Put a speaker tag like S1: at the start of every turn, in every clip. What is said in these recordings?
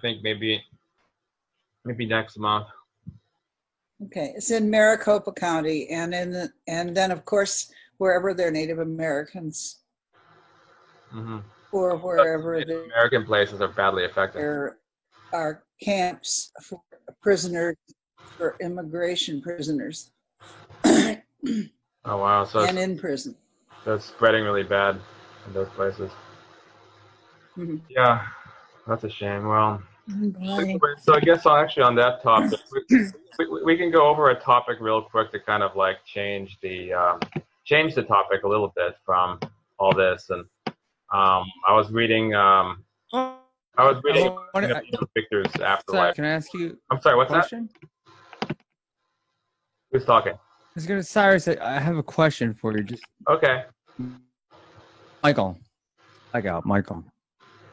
S1: think maybe maybe next month.
S2: Okay, it's in Maricopa County and in, the and then of course, wherever they're Native Americans
S1: hmm
S2: or wherever
S1: Native American places are badly affected.
S2: there are camps for prisoners, for immigration prisoners
S1: Oh wow, so it's,
S2: in prison.
S1: That's spreading really bad in those places.
S2: Mhm.
S1: Yeah, that's a shame. Well,
S2: Bye.
S1: so I guess on, actually on that topic, we, we, we can go over a topic real quick to kind of like change the um, change the topic a little bit from all this. And um, I was reading um, I was reading
S3: I wanna-
S1: Victor's
S3: Sorry,
S1: afterlife.
S3: can I ask you
S1: I'm sorry,
S3: a
S1: what's that?
S3: question?
S1: Who's talking?
S3: I was gonna, Cyrus, I I have a question for you. Just
S1: Okay.
S3: Michael, I got Michael.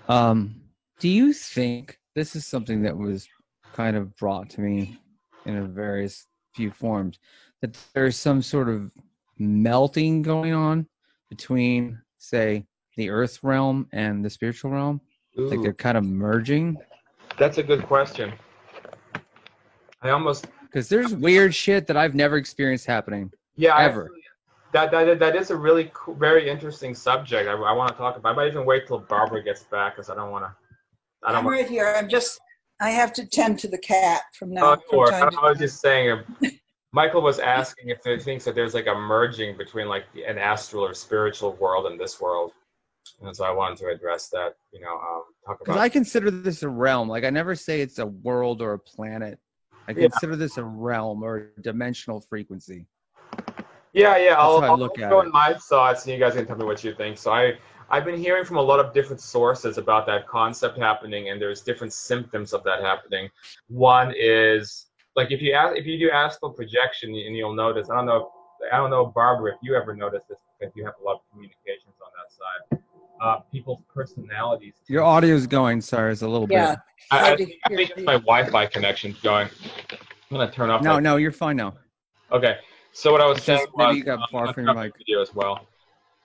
S3: Um, do you think this is something that was kind of brought to me in a various few forms that there's some sort of melting going on between, say, the earth realm and the spiritual realm? Like they're kind of merging?
S1: that's a good question. I almost
S3: Because there's weird shit that I've never experienced happening.
S1: yeah
S3: Ever.
S1: actually- that that that is a really cool, very interesting subject. I, I want to talk about. I might even wait till Barbara gets back because I don't want to. I don't
S2: I'm right here. I'm just, I have to tend to the cat from now.
S1: Oh,
S2: from
S1: sure.
S2: time to
S1: I was just saying. Michael was asking if he thinks that there's like a merging between like an astral or spiritual world and this world, and so I wanted to address that. You know, um, talk
S3: Because
S1: about.
S3: I consider this a realm. Like I never say it's a world or a planet. I
S1: Yeah.
S3: consider this a realm or a dimensional frequency.
S1: Yeah, yeah. I'll,
S3: how I
S1: I'll
S3: look at
S1: go
S3: it.
S1: in my thoughts, and you guys can tell me what you think. So I, I've been hearing from a lot of different sources about that concept happening, and there's different symptoms of that happening. One is like if you ask, if you do astral projection, and you'll notice. I don't know. If, I don't know, Barbara, if you ever noticed this because you have a lot of communications on that side. Uh, people's personalities.
S3: Your audio is going, Sorry, it's a little
S2: Yeah.
S3: bit.
S1: I, I, think- I think
S2: you.
S1: my Wi-Fi connection's going. I'm gonna turn off.
S3: No,
S1: my-
S3: no, you're fine now.
S1: Okay. So what I was
S3: It's
S1: saying
S3: just maybe you got
S1: um,
S3: far
S1: I'll
S3: from your mic.
S1: video as well.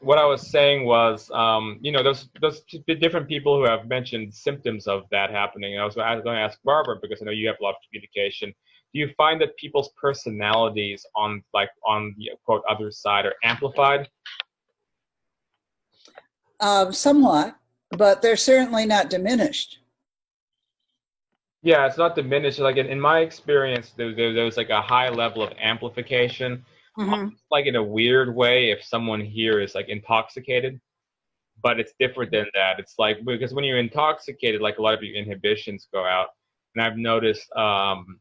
S1: What I was saying was, um, you know, those those t- the different people who have mentioned symptoms of that happening. And I was, was going to ask Barbara because I know you have a lot of communication. Do you find that people's personalities on like on the quote other side are amplified?
S2: Um, somewhat, but they're certainly not diminished.
S1: Yeah, it's not diminished. Like in, in my experience, there, there there's like a high level of amplification.
S2: Mhm.
S1: like in a weird way if someone here is like intoxicated but it's different than that it's like because when you're intoxicated like a lot of your inhibitions go out and i've noticed um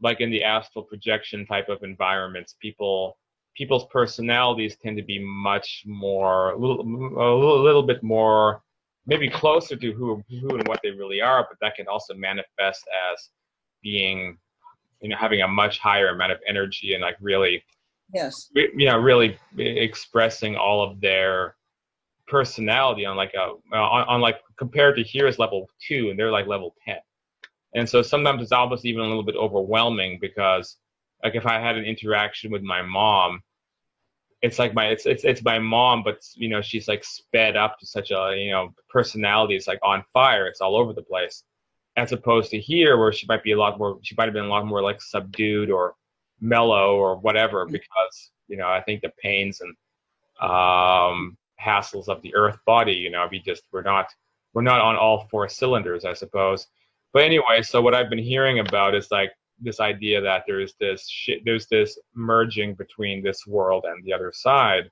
S1: like in the astral projection type of environments people people's personalities tend to be much more a little a little bit more maybe closer to who who and what they really are but that can also manifest as being you know having a much higher amount of energy and like really
S2: Yes.
S1: you know really expressing all of their personality on like a on, on like compared to here is level two and they're like level 10 and so sometimes it's almost even a little bit overwhelming because like if i had an interaction with my mom it's like my it's it's, it's my mom but you know she's like sped up to such a you know personality it's like on fire it's all over the place as opposed to here where she might be a lot more she might have been a lot more like subdued or mellow or whatever because you know i think the pains and um hassles of the earth body you know we just we're not we're not on all four cylinders i suppose. But anyway so what i've been hearing about is like this idea that there's this shit there's this merging between this world and the other side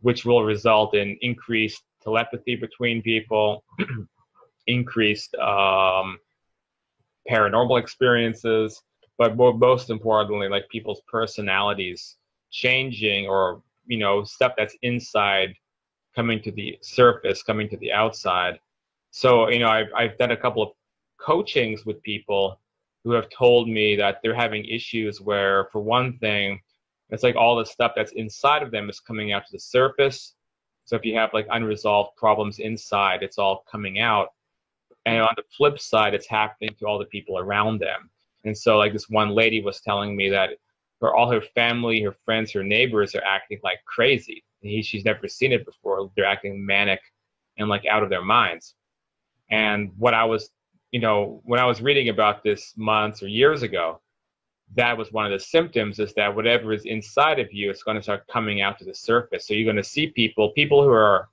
S1: which will result in increased telepathy between people increased um paranormal experiences but more, most importantly like people's personalities changing or you know stuff that's inside coming to the surface coming to the outside. So you know i've, I've done a couple of coachings with people who have told me that they're having issues where for one thing it's like all the stuff that's inside of them is coming out to the surface. So if you have like unresolved problems inside it's all coming out. And on the flip side it's happening to all the people around them and so, like this one lady was telling me that for all her family, her friends, her neighbors are acting like crazy. He, she's never seen it before. They're acting manic and like out of their minds. And what I was, you know, when I was reading about this months or years ago, that was one of the symptoms is that whatever is inside of you is going to start coming out to the surface. So you're going to see people, people who are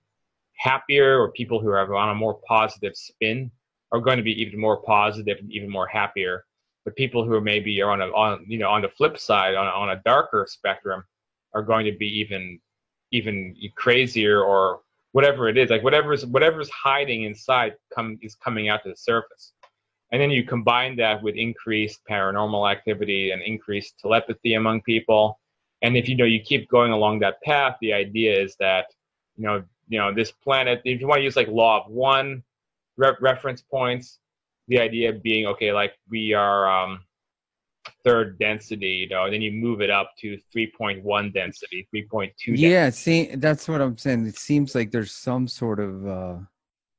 S1: happier or people who are on a more positive spin are going to be even more positive and even more happier. But people who maybe are on a on you know on the flip side on on a darker spectrum are going to be even even crazier or whatever it is like whatever's whatever's hiding inside come is coming out to the surface. And then you combine that with increased paranormal activity and increased telepathy among people. And if you know you keep going along that path the idea is that you know you know this planet if you want to use like law of one re- reference points the idea being okay like we are um third density, you know, and then you move it up to 3.1 density, 3.2.
S3: Yeah, see, that's what I'm saying. It seems like there's some sort of uh,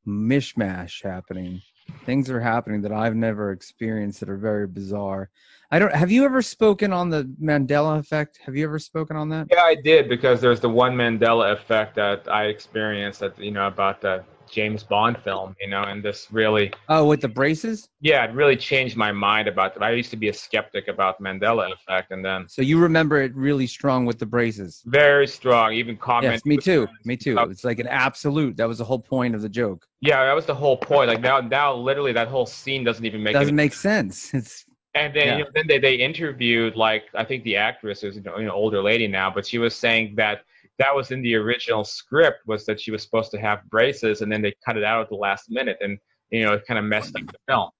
S3: mishmash happening. Things are happening that I've never experienced that are very bizarre. I don't. Have you ever spoken on the Mandela effect? Have you ever spoken on that?
S1: Yeah, I did because there's the one Mandela effect that I experienced. That you know about the James Bond film, you know, and this really.
S3: Oh, with the braces?
S1: Yeah, it really changed my mind about it. I used to be a skeptic about Mandela effect, and then.
S3: So you remember it really strong with the braces?
S1: Very strong, even comment.
S3: Yes, me too. Me too. It's like an absolute. That was the whole point of the joke.
S1: Yeah, that was the whole point. Like now, now, literally, that whole scene doesn't even make.
S3: Doesn't make sense. It's.
S1: And then, yeah. you know, then they, they interviewed like I think the actress is you know, an older lady now, but she was saying that that was in the original script was that she was supposed to have braces and then they cut it out at the last minute and you know it kind of messed up the film.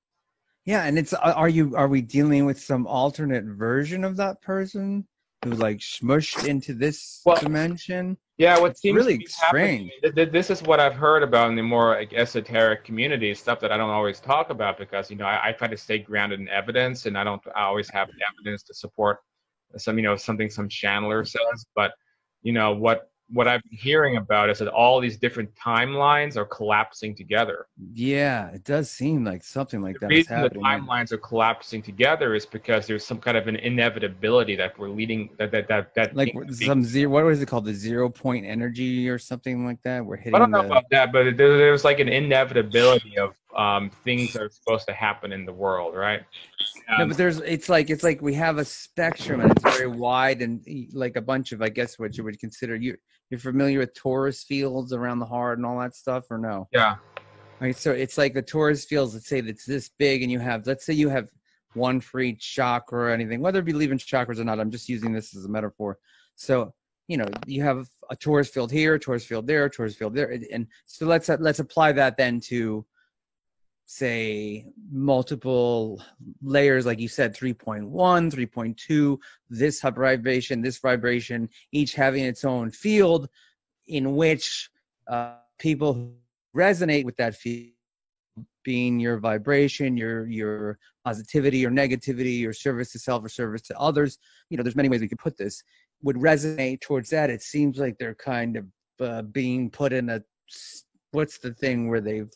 S3: Yeah and it's uh, are you are we dealing with some alternate version of that person who like smushed into this well, dimension?
S1: yeah what seems
S3: really strange.
S1: this is what i've heard about in the more like, esoteric community stuff that i don't always talk about because you know I, I try to stay grounded in evidence and i don't I always have evidence to support some you know something some channeler says but you know what what I've been hearing about is that all these different timelines are collapsing together.
S3: Yeah, it does seem like something like
S1: the
S3: that.
S1: The reason the timelines are collapsing together is because there's some kind of an inevitability that we're leading that that that, that
S3: like some zero. What was it called? The zero point energy or something like that. We're hitting.
S1: I don't know
S3: the,
S1: about that, but there's like an inevitability of um, things are supposed to happen in the world, right?
S3: Um, no, but there's it's like it's like we have a spectrum and it's very wide and like a bunch of I guess what you would consider you you're familiar with torus fields around the heart and all that stuff or no?
S1: Yeah.
S3: Right. So it's like the torus fields. Let's say that's this big, and you have let's say you have one for each chakra or anything. Whether it be believe in chakras or not, I'm just using this as a metaphor. So you know you have a torus field here, a torus field there, a torus field there, and so let's let's apply that then to say multiple layers like you said 3.1 3.2 this vibration this vibration each having its own field in which uh, people resonate with that field being your vibration your your positivity or negativity your service to self or service to others you know there's many ways we could put this would resonate towards that. It seems like they're kind of uh, being put in a what's the thing where they've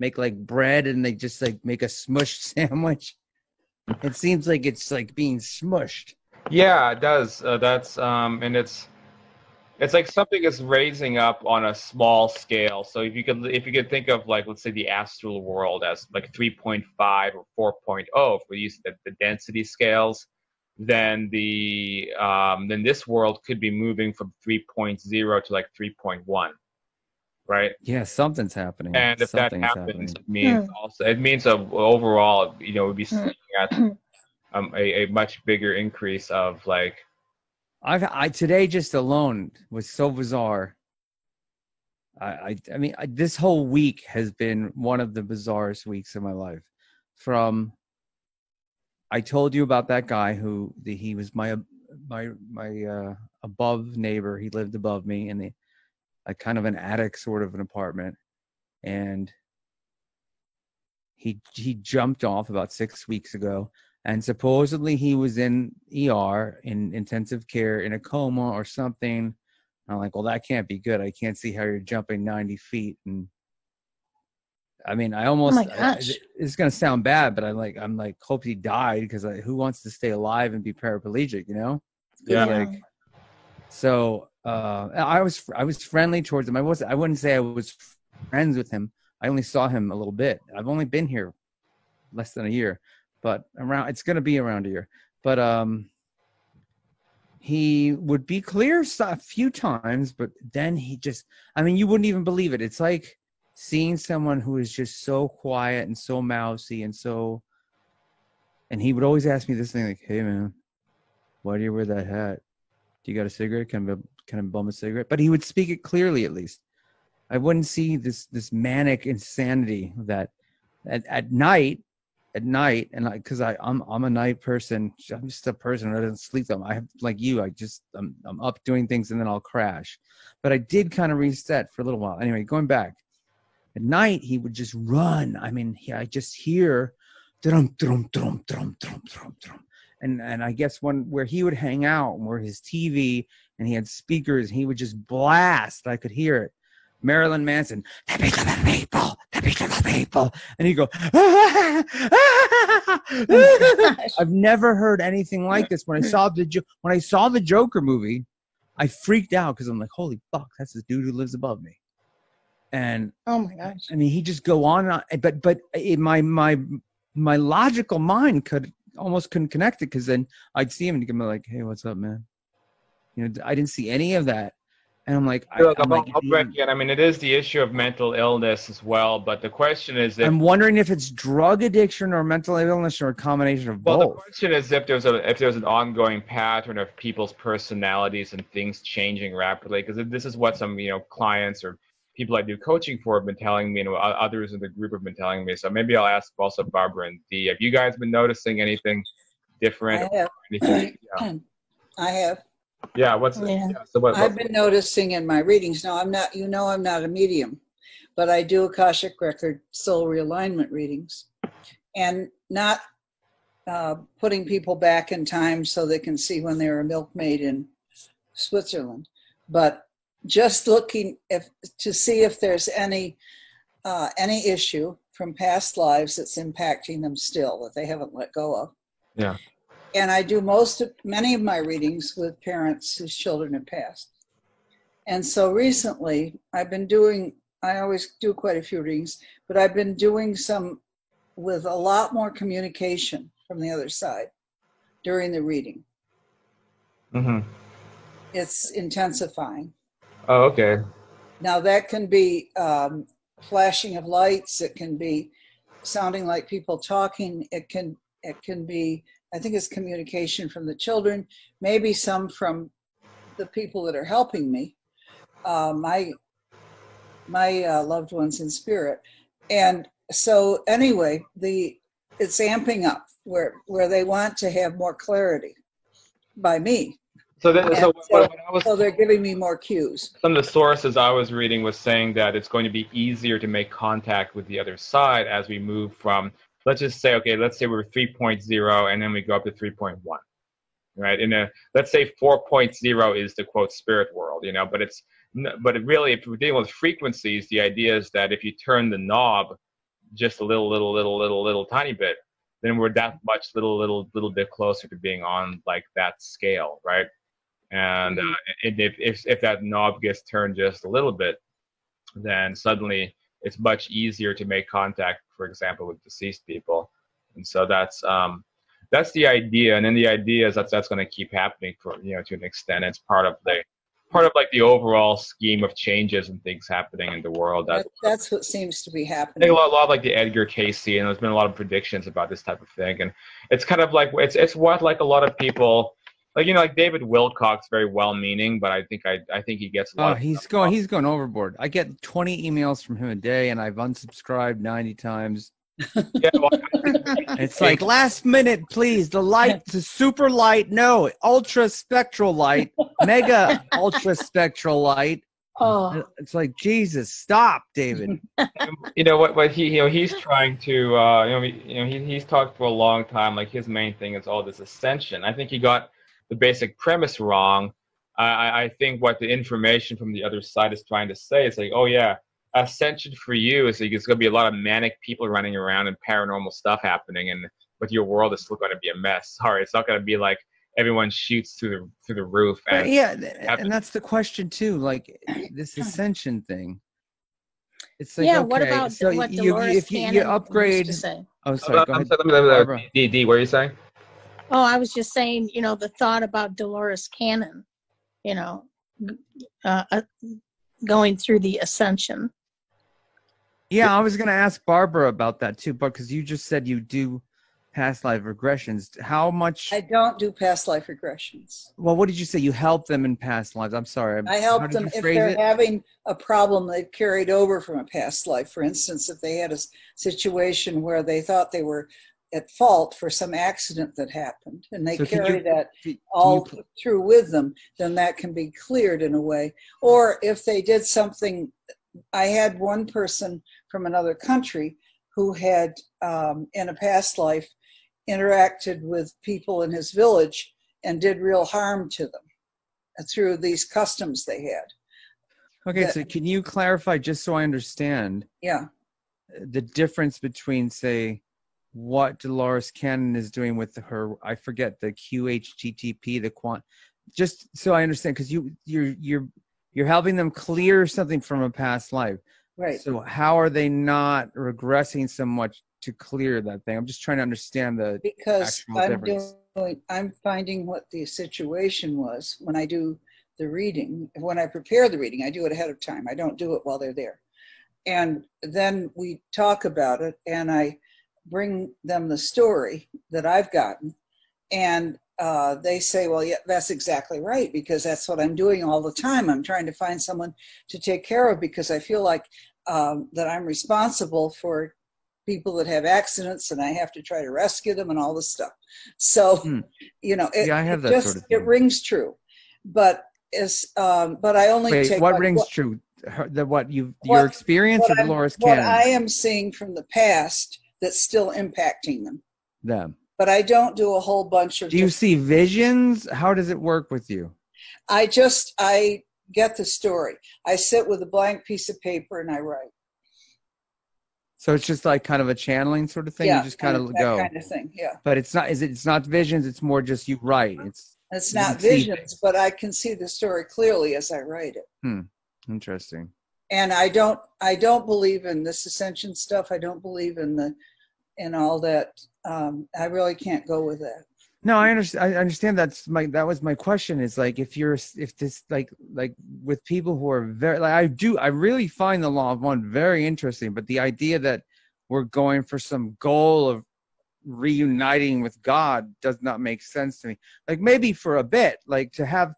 S3: make like bread and they just like make a smushed sandwich. It seems like it's like being smushed.
S1: Yeah, it does. Uh, that's um, and it's it's like something is raising up on a small scale. So if you could if you could think of like let's say the astral world as like 3.5 or 4.0 for these the, the density scales, then the um, then this world could be moving from 3.0 to like 3.1 right?
S3: Yeah, something's happening.
S1: And if
S3: something's
S1: that happens, happening. it means hmm. also it means a, overall, you know, we'd be seeing at um, a, a much bigger increase of like.
S3: I've I today just alone was so bizarre. I I, I mean I, this whole week has been one of the bizarrest weeks of my life. From I told you about that guy who the, he was my my my uh, above neighbor. He lived above me, and the a kind of an attic sort of an apartment and he he jumped off about six weeks ago and supposedly he was in ER in intensive care in a coma or something. I'm like, well, that can't be good. I can't see how you're jumping 90 feet. And I mean, I almost, oh I, it's going to sound bad, but I'm like, I'm like, hope he died because who wants to stay alive and be paraplegic, you know?
S1: Yeah.
S3: Like, so uh, I was I was friendly towards him. I was I wouldn't say I was friends with him. I only saw him a little bit. I've only been here less than a year, but around it's going to be around a year. But um, he would be clear a few times, but then he just I mean, you wouldn't even believe it. It's like seeing someone who is just so quiet and so mousy and so and he would always ask me this thing like, "Hey man, why do you wear that hat? Do you got a cigarette? Can Can I bum a cigarette?" But he would speak it clearly at least. I wouldn't see this this manic insanity that at, at night at night and like because I I'm I'm a night person. I'm just a person that doesn't sleep them. I have like you. I just I'm I'm up doing things and then I'll crash. But I did kind of reset for a little while. Anyway, going back at night, he would just run. I mean, he, I just hear drum drum drum drum drum drum drum. And and I guess one where he would hang out, where his TV and he had speakers, he would just blast. I could hear it. Marilyn Manson, the of the people, the of the people, and he'd go. "Ah, ah, ah." I've never heard anything like this. When I saw the Jo- when I saw the Joker movie, I freaked out because I'm like, holy fuck, that's the dude who lives above me. And
S2: Oh my gosh.
S3: I mean, he just go on, and on but but in my my my logical mind could almost couldn't connect it because then I'd see him and he'd be like, hey, what's up, man? You know, I didn't see any of that, and I'm like, I,
S1: Look,
S3: I'm,
S1: I'll-
S3: like,
S1: I'll break. I mean, it is the issue of mental illness as well, but the question is if
S3: I'm wondering if it's drug addiction or mental illness or a combination of
S1: Well, the
S3: both.
S1: question is if there's a if there's an ongoing pattern of people's personalities and things changing rapidly, because this is what some you know clients or people I do coaching for have been telling me, and o- others in the group have been telling me. So maybe I'll ask also Barbara and Dee. Have you guys been noticing anything different?
S2: I have.
S1: or anything? Yeah.
S2: I have.
S1: Yeah. What's
S2: Yeah.
S1: yeah, so what?
S2: I've been noticing in my readings. Now, I'm not, you know, I'm not a medium, but I do Akashic Record soul realignment readings and not uh, putting people back in time so they can see when they were a milkmaid in Switzerland, but just looking if to see if there's any uh, any issue from past lives that's impacting them still that they haven't let go of.
S1: Yeah.
S2: And I do most of many of my readings with parents whose children have passed. And so recently, I've been doing, I always do quite a few readings, but I've been doing some with a lot more communication from the other side during the reading.
S1: Mhm.
S2: It's intensifying.
S1: Oh, okay.
S2: Now, that can be um, flashing of lights, it can be sounding like people talking, it can, it can be, I think it's communication from the children, maybe some from the people that are helping me, uh, my my uh, loved ones in spirit, and so anyway, the it's amping up where where they want to have more clarity by me,
S1: So, then, so,
S2: so-
S1: what I was
S2: so they're giving me more cues.
S1: some of the sources I was reading was saying that it's going to be easier to make contact with the other side as we move from, let's just say, okay, let's say we're 3.0 and then we go up to 3.1, right? In a, let's say 4.0 is the quote spirit world, you know, but it's, but it really, if we're dealing with frequencies, the idea is that if you turn the knob just a little, little, little, little, little tiny bit, then we're that much little, little, little bit closer to being on like that scale, right? And uh, and if, if if that knob gets turned just a little bit, then suddenly it's much easier to make contact, for example, with deceased people. And so that's um, that's the idea. And then the idea is that that's going to keep happening for you know to an extent. It's part of the part of like the overall scheme of changes and things happening in the world. That's
S2: That, that's what seems to be happening.
S1: a lot, a lot of like the Edgar Cayce, and there's been a lot of predictions about this type of thing, and it's kind of like it's it's what like a lot of people, like you know, like David Wilcock, very well-meaning, but I think I I think he gets a lot.
S3: Oh,
S1: of
S3: he's going.
S1: wrong.
S3: He's going overboard. I get 20 emails from him a day, and I've unsubscribed 90 times.
S1: Yeah, well,
S3: It's like last minute, please. The light, the super light, no, ultra spectral light, mega ultra spectral light.
S2: Oh,
S3: It's like Jesus, stop, David.
S1: you know what what he you know he's trying to uh you know he, you know he, he's talked for a long time like his main thing is all this ascension i think he got the basic premise wrong i i I think what the information from the other side is trying to say is like oh yeah ascension for you is like, it's going to be a lot of manic people running around and paranormal stuff happening and but your world is still going to be a mess sorry it's not going to be like everyone shoots through the through the roof
S3: But
S1: and
S3: yeah, th- and that's the question too. Like this ascension thing. It's like
S4: yeah, what about
S3: so
S4: what
S3: you, you,
S4: Dolores
S3: if you,
S4: Cannon
S3: you
S4: used
S3: upgrade.
S4: to say?
S3: Oh, sorry. Go
S1: I'm
S3: ahead.
S1: sorry, let me- let me- let me-
S3: Barbara.
S1: D, D, what are you saying?
S4: Oh, I was just saying, you know, the thought about Dolores Cannon, you know, uh, uh, going through the ascension.
S3: Yeah, I was gonna ask Barbara about that too, but because you just said you do past life regressions, how much?
S2: I don't do past life regressions.
S3: well, what did you say? You help them in past lives. I'm sorry.
S2: I help them if they're
S3: it?
S2: having a problem they've carried over from a past life. For instance, if they had a situation where they thought they were at fault for some accident that happened and they
S3: So
S2: carry
S3: you-
S2: that all
S3: you-
S2: through with them, then that can be cleared in a way. Or if they did something, I had one person from another country who had, um, in a past life, interacted with people in his village and did real harm to them through these customs they had.
S3: Okay,
S2: that-
S3: so can you clarify just so I understand
S2: Yeah.
S3: the difference between, say, what Dolores Cannon is doing with her? I forget the QHTTP, the quant. Just so I understand, because you you're you're you're helping them clear something from a past life.
S2: Right.
S3: So how are they not regressing so much to clear that thing? I'm just trying to understand the.
S2: because I'm
S3: difference.
S2: doing, I'm finding what the situation was when I do the reading. When I prepare the reading, I do it ahead of time. I don't do it while they're there. And then we talk about it, and I bring them the story that I've gotten, and uh, they say, "Well, yeah, that's exactly right because that's what I'm doing all the time. I'm trying to find someone to take care of because I feel like um, that I'm responsible for people that have accidents and I have to try to rescue them and all this stuff. So,
S3: Hmm.
S2: you know, it,
S3: Yeah, I have that
S2: just
S3: sort of
S2: it rings true, but is um, but I only
S3: Wait,
S2: take
S3: what
S2: like,
S3: rings
S2: what,
S3: true? Her, the what you your experience
S2: what
S3: of Dolores
S2: what I am seeing from the past that's still impacting them.
S3: them.
S2: But I don't do a whole bunch of.
S3: Do you see visions? How does it work with you?
S2: I just I get the story. I sit with a blank piece of paper and I write.
S3: So it's just like kind of a channeling sort of thing.
S2: yeah,
S3: you just kind of
S2: that
S3: go.
S2: kind of thing. Yeah.
S3: But it's not. Is it? It's not visions. It's more just you write. It's
S2: It's not visions, but I can see the story clearly as I write it. Hmm.
S3: interesting.
S2: And I don't I don't believe in this ascension stuff. I don't believe in the in all that. Um, I really can't go with that.
S3: No, I understand. I understand. That's my. That was my question. Is like if you're if this like like with people who are very like I do. I really find the law of one very interesting. But the idea that we're going for some goal of reuniting with God does not make sense to me. Like maybe for a bit, like to have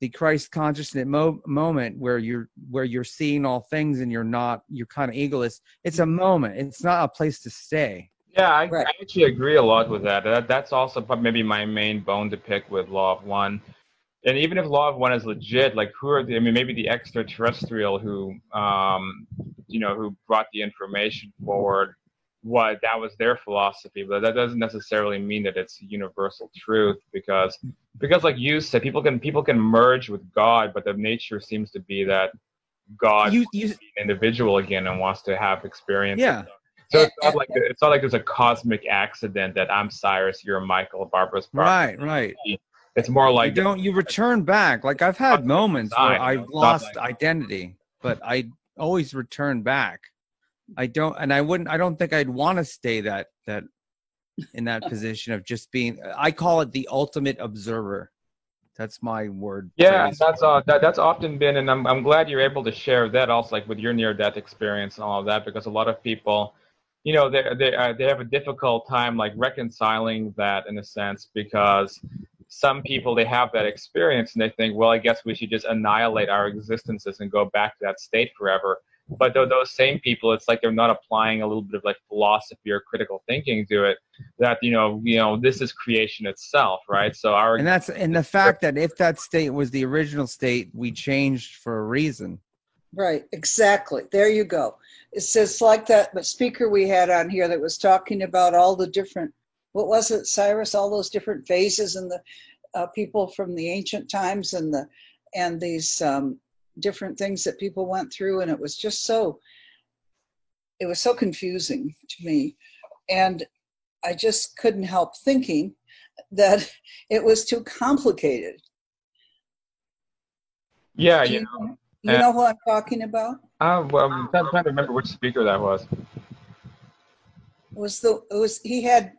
S3: the Christ consciousness mo- moment where you're where you're seeing all things and you're not you're kind of egoless. It's a moment. It's not a place to stay.
S1: Yeah, I,
S2: Right.
S1: I actually agree a lot with that. that. That's also prob- maybe my main bone to pick with Law of One. And even if Law of One is legit, like who are the? I mean, maybe the extraterrestrial who, um, you know, who brought the information forward. What that was their philosophy, but that doesn't necessarily mean that it's universal truth because, because like you said, people can people can merge with God, but the nature seems to be that God
S3: You you
S1: an individual again and wants to have experience.
S3: Yeah.
S1: So it's not like it's not like there's a cosmic accident that I'm Cyrus, you're Michael, Barbara's Barbara.
S3: right right.
S1: It's more like you
S3: don't you return back like i've had moments where i've lost
S1: like-
S3: identity but i always return back i don't and i wouldn't i don't think i'd want to stay that that in that position of just being i call it the ultimate observer that's my word
S1: yeah, that's uh, that, that's often been, and I'm I'm glad you're able to share that also, like with your near-death experience and all of that, because a lot of people, you know, they they uh, they have a difficult time like reconciling that in a sense because some people they have that experience and they think, well, I guess we should just annihilate our existences and go back to that state forever. But tho- those same people, it's like they're not applying a little bit of like philosophy or critical thinking to it. That you know, you know, this is creation itself, right? So our
S3: and that's and the fact that if that state was the original state we changed for a reason
S2: Right, exactly. There you go. It's just like that but speaker we had on here that was talking about all the different, what was it, Cyrus? All those different phases and the uh, people from the ancient times and the and these um, different things that people went through, and it was just so. It was so confusing to me, and I just couldn't help thinking that it was too complicated.
S1: yeah,
S2: Do
S1: you
S2: you, You
S1: Yeah.
S2: know who I'm talking about?
S1: Uh, well, I'm trying trying to remember which speaker that was.
S2: Was the it was he had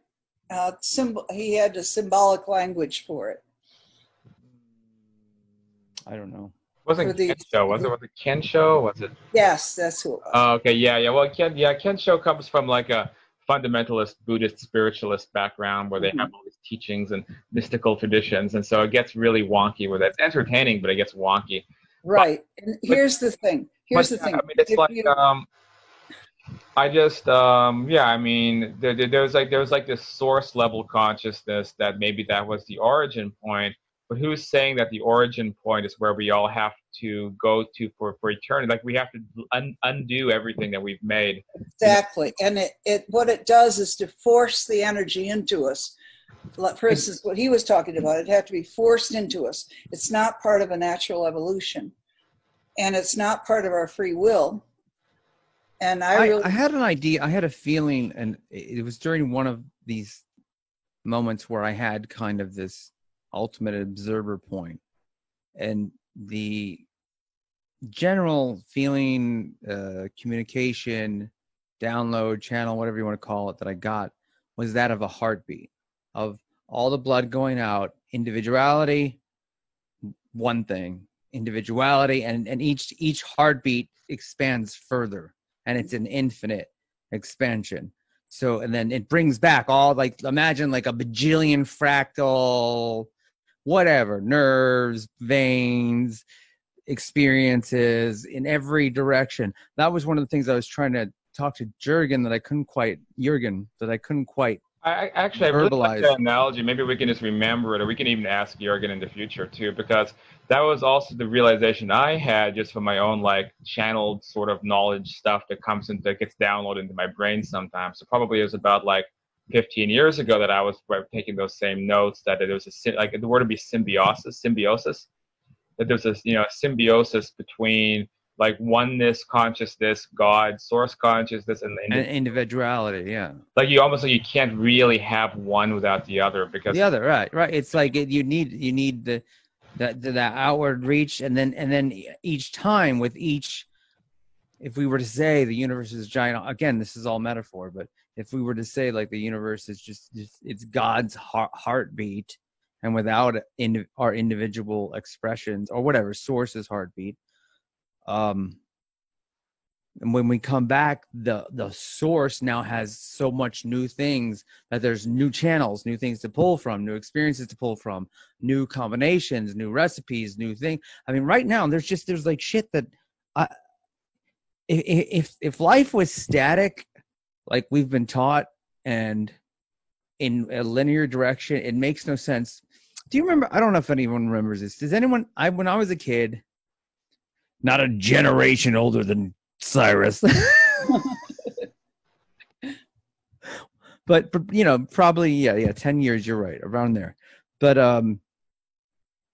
S2: uh, symbol he had a symbolic language for it.
S3: I don't know.
S1: Wasn't
S2: the-
S1: Ken show, was it? Was it Ken show? Was it?
S2: Yes, that's who it was.
S1: Oh, okay, yeah, yeah. Well, Ken, yeah, Ken show comes from like a fundamentalist Buddhist spiritualist background where they have all these teachings and mystical traditions, and so it gets really wonky with it. It's entertaining, but it gets wonky.
S2: right. And here's the thing. Here's
S1: But,
S2: the thing.
S1: I mean, it's
S2: If
S1: like
S2: you-
S1: um, I just um, yeah. I mean, there, there, there's like there's like this source level consciousness that maybe that was the origin point. But who's saying that the origin point is where we all have to go to for for eternity? Like we have to un- undo everything that we've made.
S2: Exactly. And it, it what it does is to force the energy into us. Like, For instance, what he was talking about, it had to be forced into us. It's not part of a natural evolution. And it's not part of our free will. And I,
S3: I,
S2: really
S3: I had an idea. I had a feeling, and it it was during one of these moments where I had kind of this ultimate observer point, and the general feeling, uh, communication, download channel, whatever you want to call it, that I got was that of a heartbeat of all the blood going out, individuality, one thing, individuality, and and each each heartbeat expands further and it's an infinite expansion. So, and then it brings back all like imagine like a bajillion fractal, whatever, nerves, veins, experiences in every direction. That was one of the things I was trying to talk to Jurgen that I couldn't quite, Jurgen, that I couldn't quite.
S1: I, actually I really like that analogy. Maybe we can just remember it, or we can even ask Jurgen in the future too, because that was also the realization I had just from my own like channeled sort of knowledge stuff that comes in that gets downloaded into my brain sometimes. So probably it was about like 15 years ago that I was taking those same notes that there was a like the word would be symbiosis, symbiosis. That there's this you know symbiosis between like oneness consciousness, God, source consciousness, and, and
S3: individuality, yeah.
S1: like you almost like you can't really have one without the other because
S3: the other right right it's like it, you need you need the that the, that outward reach and then and then each time with each if we were to say the universe is giant again this is all metaphor but if we were to say like the universe is just, just it's god's heart, heartbeat and without in our individual expressions or whatever source's heartbeat um and when we come back the the source now has so much new things that there's new channels new things to pull from new experiences to pull from new combinations new recipes new thing. I mean right now there's just there's like shit that i if if life was static like we've been taught and in a linear direction it makes no sense. Do you remember i don't know if anyone remembers this does anyone i when i was a kid not a generation older than cyrus. But, you know probably yeah yeah 10 years you're right around there. But um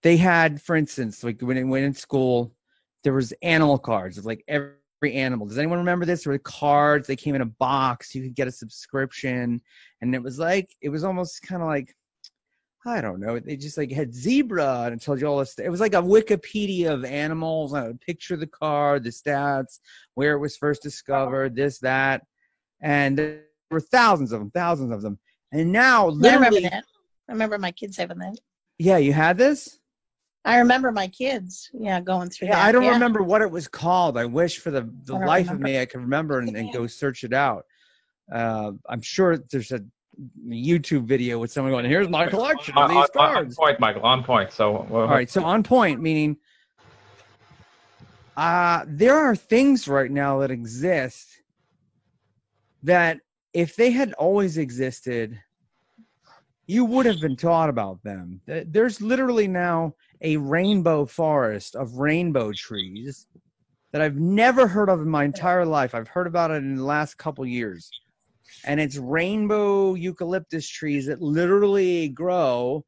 S3: they had for instance like when, when in school there was animal cards of like every animal does anyone remember this there were cards they came in a box you could get a subscription and it was like it was almost kind of like I don't know. They just like had zebra and it told you all this. It was like a Wikipedia of animals. I would picture the card, the stats, where it was first discovered, this, that, and there were thousands of them, thousands of them. And now,
S4: Yeah, I remember that. I remember my kids having that.
S3: yeah, you had this.
S4: I remember my kids, yeah, going through
S3: Yeah,
S4: that.
S3: I don't
S4: yeah.
S3: remember what it was called. I wish for the, the life
S4: remember.
S3: of me I could remember and, and go search it out. Uh, I'm sure there's a YouTube video with someone going, "Here's my collection of these
S1: on- on
S3: cards."
S1: point, Michael, on point. So well,
S3: All right, so on point, meaning uh, there are things right now that exist that if they had always existed, you would have been taught about them. There's literally now a rainbow forest of rainbow trees that I've never heard of in my entire life. I've heard about it in the last couple years. And it's rainbow eucalyptus trees that literally grow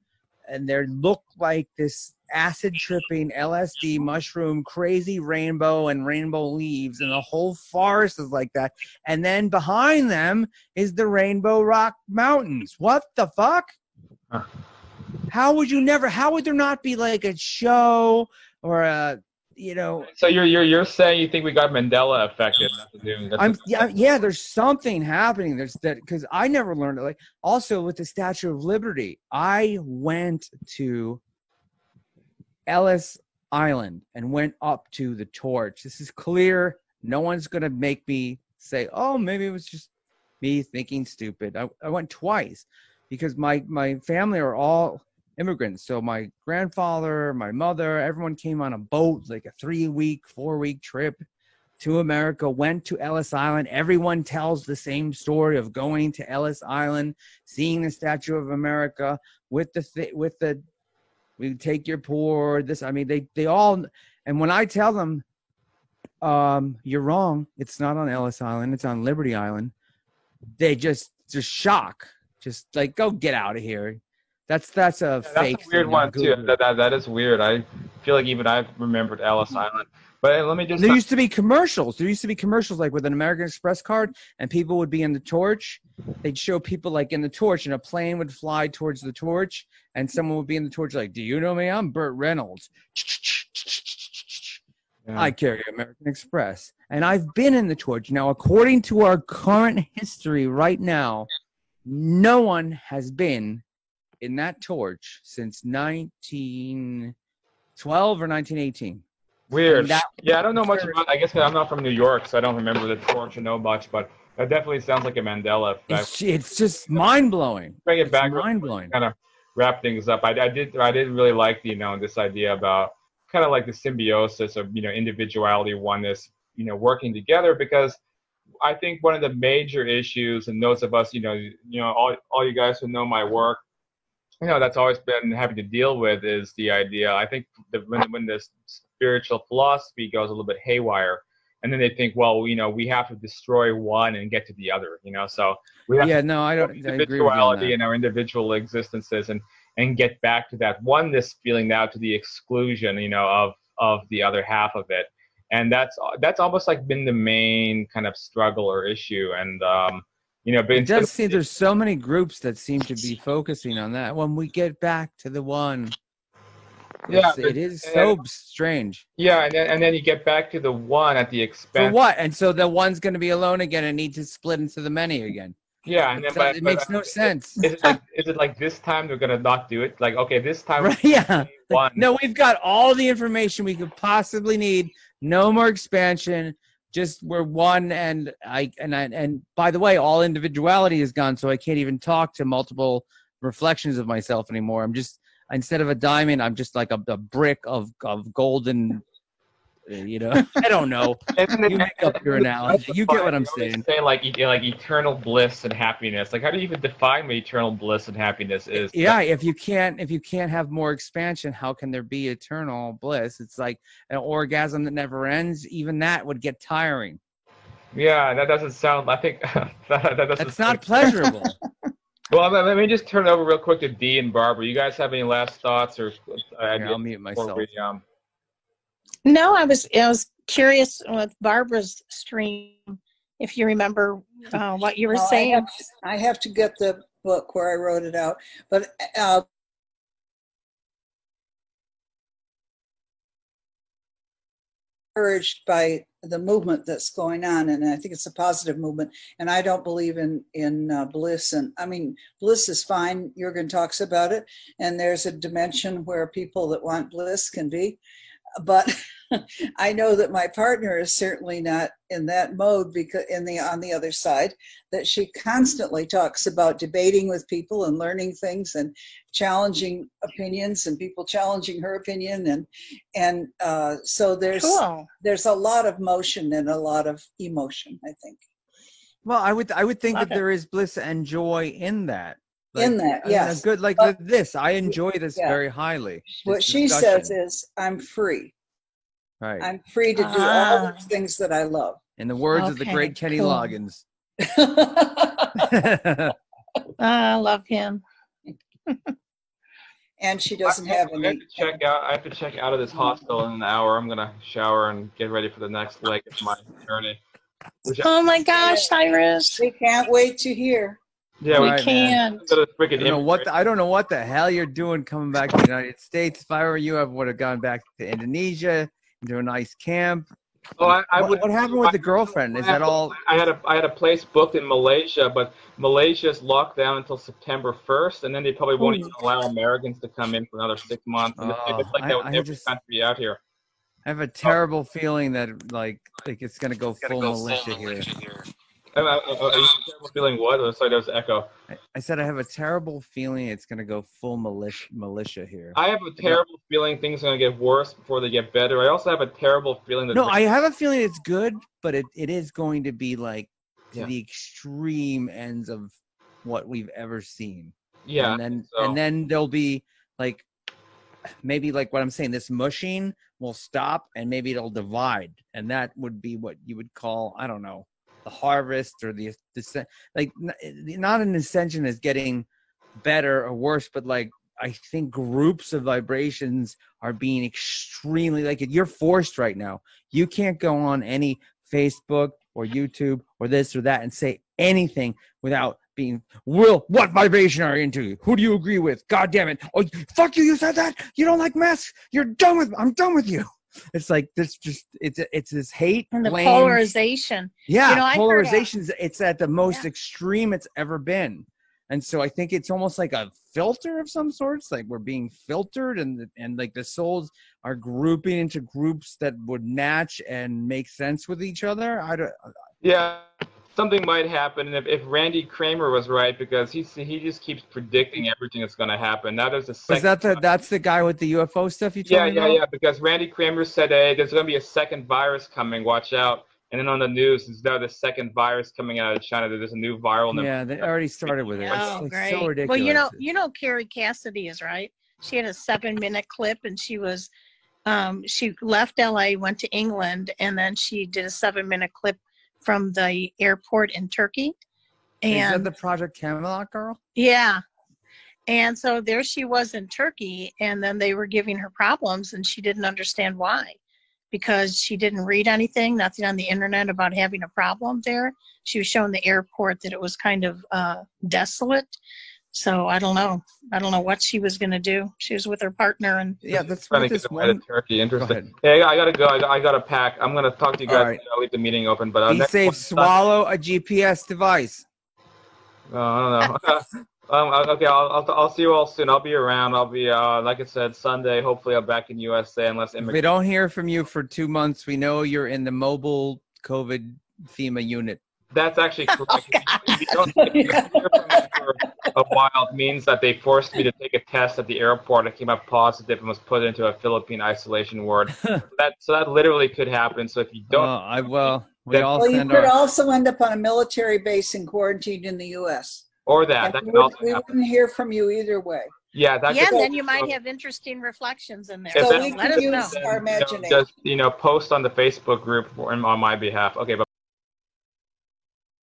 S3: and they look like this acid tripping LSD mushroom crazy rainbow and rainbow leaves and the whole forest is like that and then behind them is the rainbow rock mountains what the fuck
S1: Huh.
S3: How would you never how would there not be like a show or a you know,
S1: So you're you're you're saying you think we got Mandela affected? That's what you're- that's
S3: I'm yeah, yeah. There's something happening. There's that because I never learned it. Like also with the Statue of Liberty, I went to Ellis Island and went up to the torch. This is clear. No one's gonna make me say, "Oh, maybe it was just me thinking stupid." I, I went twice because my my family are all immigrants. So my grandfather, my mother, everyone came on a boat, like a three week, four week trip to America, went to Ellis Island. Everyone tells the same story of going to Ellis Island, seeing the Statue of America with the th- with the we take your poor this I mean they they all and when I tell them um you're wrong, it's not on Ellis Island, it's on Liberty Island. They just just shock. Just like go get out of here. That's that's a
S1: Yeah,
S3: fake.
S1: That's a weird one too. That, that that is weird. I feel like even I've remembered Ellis mm-hmm. Island. But let me just
S3: There used to be commercials. There used to be commercials like with an American Express card, and people would be in the torch. They'd show people like in the torch, and a plane would fly towards the torch, and someone would be in the torch like, "Do you know me? I'm Burt Reynolds.
S1: Yeah.
S3: I carry American Express, and I've been in the torch. Now, according to our current history right now, no one has been in that torch since 1912 or 1918.
S1: Weird.
S3: That-
S1: yeah, I don't know much about. I guess I'm not from New York, so I don't remember the torch or know much. But that definitely sounds like a Mandela effect.
S3: It's, it's just mind blowing.
S1: Bring it back.
S3: mind blowing.
S1: kind of wrap things up. I, I did I did really like you know this idea about kind of like the symbiosis of you know individuality, oneness, you know, working together because I think one of the major issues, and those of us, you know, you know, all all you guys who know my work, you know, that's always been having to deal with is the idea. I think that when when this spiritual philosophy goes a little bit haywire. And then they think, well, you know, we have to destroy one and get to the other, you know. So we have
S3: Yeah, no, I don't. I agree you on
S1: individuality and our individual existences and and get back to that oneness feeling now to the exclusion you know of of the other half of it and that's that's almost like been the main kind of struggle or issue and um you know but
S3: It does seem there's so many groups that seem to be focusing on that. When we get back to the one,
S1: Yeah, but-
S3: it is so strange.
S1: yeah and then and then you get back to the one at the expense For
S3: what? And so the one's going to be alone again and need to split into the many again.
S1: Yeah and then
S3: So
S1: but,
S3: it
S1: but
S3: makes no sense.
S1: is it like is it like this time they're gonna not do it like okay this time
S3: Right? Yeah.
S1: one
S3: No, we've got all the information we could possibly need. No more expansion. Just we're one, and I and I and by the way, all individuality is gone, so I can't even talk to multiple reflections of myself anymore. I'm just instead of a diamond, I'm just like a, a brick of of golden. Uh, You know, I don't know. You make up your analogy. You get what I'm saying.
S1: Say like like eternal bliss and happiness. Like how do you even define what eternal bliss and happiness is?
S3: Yeah, if you can't if you can't have more expansion, how can there be eternal bliss? It's like an orgasm that never ends. Even that would get tiring.
S1: Yeah, that doesn't sound. I think that, that doesn't.
S3: That's not pleasurable.
S1: Well, let let me just turn it over real quick to Dee and Barbara. You guys have any last thoughts or uh,
S3: Here, I'll mute myself.
S1: we, um,
S4: No, I was I was curious with Barbara's stream if you remember uh, what you were
S2: Well, I
S4: saying.
S2: have, I have to get the book where I wrote it out, but uh, encouraged by the movement that's going on, and I think it's a positive movement. And I don't believe in in uh, bliss, and I mean bliss is fine. Jurgen talks about it, and there's a dimension where people that want bliss can be, but I know that my partner is certainly not in that mode because in the on the other side that she constantly talks about debating with people and learning things and challenging opinions and people challenging her opinion and and uh, so there's
S4: Cool.
S2: there's a lot of motion and a lot of emotion I think
S3: Well, I would I would think
S4: Love
S3: that
S4: it.
S3: there is bliss and joy in that.
S2: In that,
S3: I mean,
S2: yes.
S3: good like
S2: But-
S3: this. I enjoy this
S2: Yeah.
S3: very highly.
S2: what
S3: this
S2: she says is I'm free
S3: right.
S2: I'm free to do all
S4: Ah.
S2: those things that I love
S3: in the words of the great Kenny
S4: cool.
S3: Loggins.
S4: I love him.
S2: and she doesn't have
S1: I have
S2: any
S1: to check out. I have to check out of this hostel in an hour. I'm gonna shower and get ready for the next leg of my journey.
S4: Oh my gosh, Cyrus.
S2: we can't wait to hear
S1: yeah, we
S3: Right,
S4: can't.
S1: go to
S3: I don't know what the, I don't know what the hell you're doing coming back to the United States. If I were you, I would have gone back to Indonesia, into a nice camp.
S1: Oh, I, I
S3: what,
S1: would,
S3: what happened with the girlfriend? Is that all?
S1: I had a I had a place booked in Malaysia, but Malaysia's locked down until September 1st, and then they probably won't
S2: Oh.
S1: even allow Americans to come in for another six months. And
S3: Oh,
S1: it's like oh,
S3: I-
S1: that with
S3: I
S1: every
S3: just-
S1: country out here.
S3: I have a terrible feeling that like like it's gonna go full militia here.
S1: I, I, I, are you terrible feeling what? Sorry, there was echo.
S3: I, said I have a terrible feeling it's gonna go full militia militia here.
S1: I have a terrible feeling things are gonna get worse before they get better. I also have a terrible feeling that
S3: No, I have a feeling it's good, but it, it is going to be like to
S1: Yeah.
S3: the extreme ends of what we've ever seen.
S1: yeah,
S3: and then
S1: so.
S3: and then there'll be like maybe like what I'm saying, this mushing will stop and maybe it'll divide, and that would be what you would call I don't know the harvest or the the like not an ascension is getting better or worse, but like I think groups of vibrations are being extremely like you're forced right now. You can't go on any Facebook or YouTube or this or that and say anything without being Will, what vibration are you into? Who do you agree with? God damn it. Oh fuck you, you said that? You don't like masks? You're done with I'm done with you. It's like this just it's it's this hate
S4: And the
S3: blame-
S4: polarization.
S3: yeah,
S4: You know, I heard
S3: polarization's it's at the most
S4: Yeah.
S3: extreme it's ever been. And so I think it's almost like a filter of some sorts, like we're being filtered and and like the souls are grouping into groups that would match and make sense with each other. I don't
S1: Yeah, something might happen, and if, if Randy Cramer was right, because he he just keeps predicting everything that's going to happen. Now there's a
S3: Was
S1: second.
S3: that the that's the guy with the UFO stuff you told
S1: yeah,
S3: me
S1: yeah,
S3: about?
S1: yeah. Because Randy Cramer said, "Hey, there's going to be a second virus coming. Watch out." And then on the news, is now the second virus coming out of China? There's a new viral. number.
S3: Yeah, they already started with it.
S4: Oh,
S3: it's
S4: great.
S3: so ridiculous.
S4: well, you know, you know, Kerry Cassidy is right. She had a seven-minute clip, and she was, um, she left LA, went to England, and then she did a seven-minute clip from the airport in Turkey.
S3: is that
S4: And
S3: the Project Camelot girl?
S4: yeah. And so there she was in Turkey, and then they were giving her problems, and she didn't understand why. Because she didn't read anything, nothing on the internet about having a problem there. She was shown the airport that it was kind of uh, desolate. So I don't know. I don't know what she was going to do. She was with her partner, and
S3: Yeah, that's
S1: trying
S3: what this
S1: get
S3: one.
S1: Turkey. Interesting.
S3: ahead.
S1: Hey, I gotta go. I got, I gotta pack. I'm gonna talk to you guys.
S3: right.
S1: I'll leave the meeting open, but uh,
S3: Be
S1: next
S3: safe.
S1: one-
S3: Swallow a GPS device.
S1: Uh, I don't know. um, okay, I'll, I'll I'll see you all soon. I'll be around. I'll be uh, like I said, Sunday. Hopefully, I'm back in USA unless
S3: If we don't hear from you for two months, we know you're in the mobile COVID FEMA unit.
S1: That's actually oh, correct. If you don't if you don't hear from me for a while, it means that they forced me to take a test at the airport. I came up positive and was put into a Philippine isolation ward. so that so that literally could happen. So if you don't,
S3: Well, I well, we
S1: That-
S3: all
S2: Well, you could
S3: our.
S2: also end up on a military base and quarantined in the U.S.
S1: or that, that
S2: we,
S1: can
S2: would,
S1: also
S2: we wouldn't hear from you either way.
S1: Yeah, that
S4: yeah,
S1: could
S4: and then you might have interesting reflections in there.
S1: If
S2: So we
S4: Let
S2: can
S4: us know.
S2: our
S1: you know,
S2: imagination.
S1: Just you know, post on the Facebook group or on my behalf. Okay, bye.